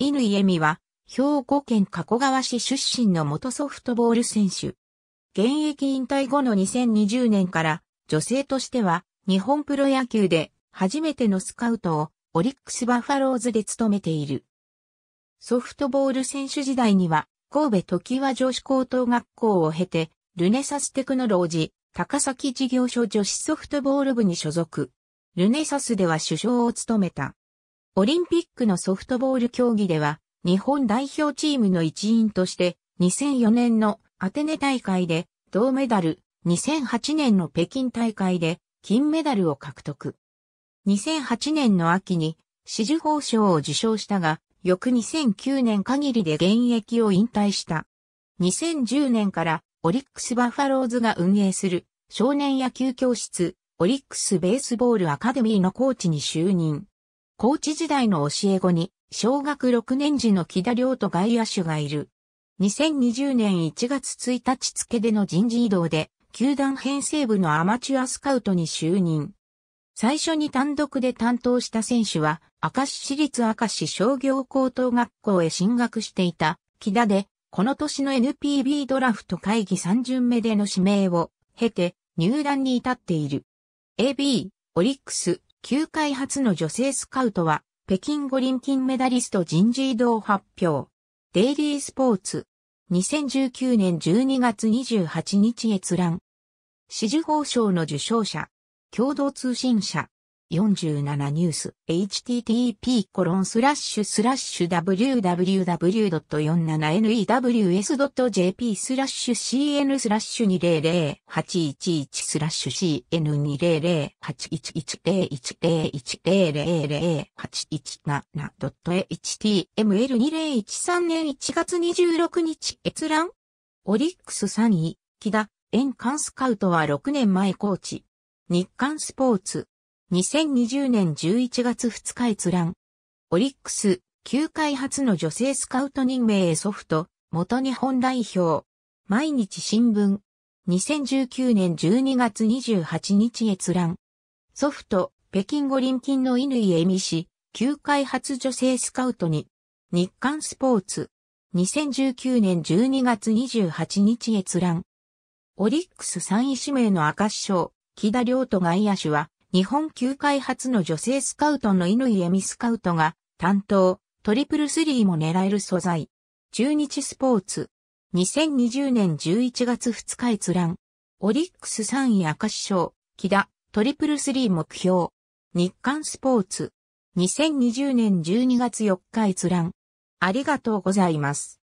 犬井恵美は、兵庫県加古川市出身の元ソフトボール選手。現役引退後の2020年から女性としては日本プロ野球で初めてのスカウトをオリックスバファローズで務めている。ソフトボール選手時代には神戸時和女子高等学校を経てルネサステクノロジー高崎事業所女子ソフトボール部に所属。ルネサスでは首相を務めた。オリンピックのソフトボール競技では日本代表チームの一員として2004年のアテネ大会で銅メダル、2008年の北京大会で金メダルを獲得。2008年の秋に紫綬褒章を受章したが、翌2009年限りで現役を引退した。2010年からオリックスバファローズが運営する少年野球教室オリックスベースボールアカデミーのコーチに就任。コーチ時代の教え子に小学6年時の木田亮と外野手がいる。2020年1月1日付での人事異動で、球団編成部のアマチュアスカウトに就任。最初に単独で担当した選手は、明石市立明石商業高等学校へ進学していた木田で、この年の NPB ドラフト会議3巡目での指名を経て入団に至っている。AB、オリックス、球界初の女性スカウトは、北京五輪金メダリスト人事異動発表。デイリースポーツ。2019年12月28日閲覧。紫綬褒章の受賞者。共同通信社。47ニュース。http コロンスラッシュスラッシュ www.47news.jp スラッシュ cn スラッシュ200811スラッシュ cn200810100817.html2013 年1月26日閲覧オリックス3位、木田、円環スカウトは6年前コーチ。日刊スポーツ。2020年11月2日閲覧。オリックス、球界初の女性スカウト任命へソフト、元日本代表。毎日新聞。2019年12月28日閲覧。ソフト、北京五輪金の乾恵美氏、球界初女性スカウトに。日刊スポーツ。2019年12月28日閲覧。オリックス3位指名の赤石賞、木田亮と外野手は、日本球界初の女性スカウトの犬井恵美スカウトが担当、トリプルスリーも狙える素材。中日スポーツ。2020年11月2日閲覧。オリックス3位赤石賞、木田、トリプルスリー目標。日刊スポーツ。2020年12月4日閲覧。ありがとうございます。